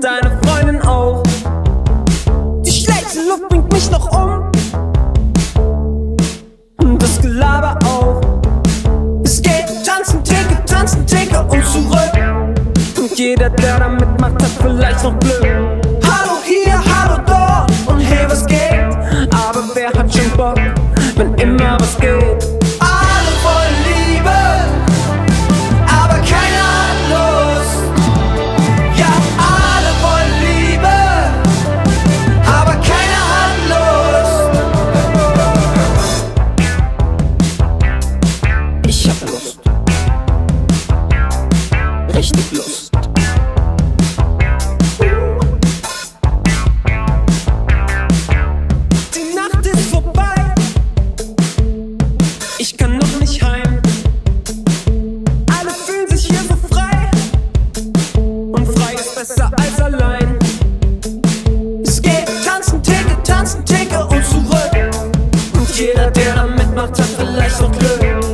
deine Freundin auch. Die schlechte Luft bringt mich noch um. Und das Gelaber auch. Es geht tanzen, trinke, tanzen, trinke und zurück. Und jeder, der damit macht, hat vielleicht noch Glück. Hallo hier, hallo dort und hey, was geht? Aber wer hat schon Bock, wenn immer was geht? Jeder, der da mitmacht, hat vielleicht noch Glück.